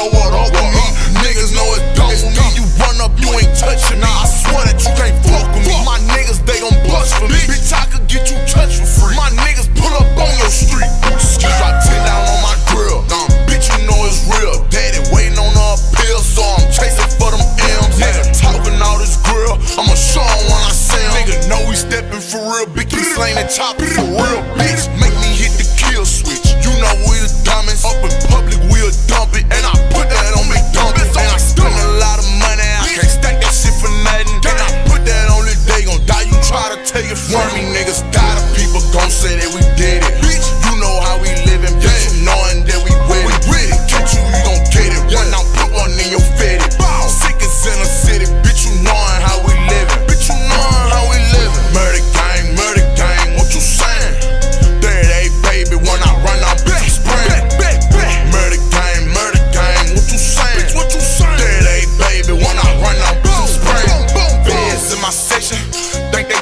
know what up me. Niggas know it's dope me. You run up, you ain't touching me. I swear that you can't fuck with me. My niggas, they gon' bust for me. Bitch, I could get you touched for free. My niggas pull up on your street. Drop 10 down on my grill. Dumb bitch, you know it's real. Daddy waiting on a pills, so I'm chasing for them M's. Nigga talking all this grill. I'ma show when I see Niggas know we stepping for real. Bitch, he slaying and chop for real, bitch. Make tell your friends.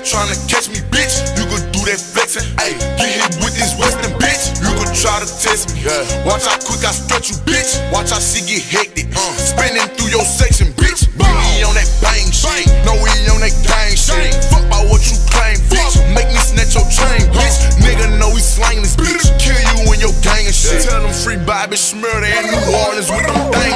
tryna catch me, bitch. You could do that flexing, ayy. Get hit with this western, bitch. You could try to test me, yeah. Watch how quick I stretch you, bitch. Watch how she get hectic, uh. spinning through your section, bitch. Bow. We on that bang shit, no we on that gang shit. Fuck by what you claim, bitch. Make me snatch your chain, bitch. Nigga know we slangless, bitch. Kill you and your gang and shit. Tell them free Bobby Shmurda and New Orleans with them things.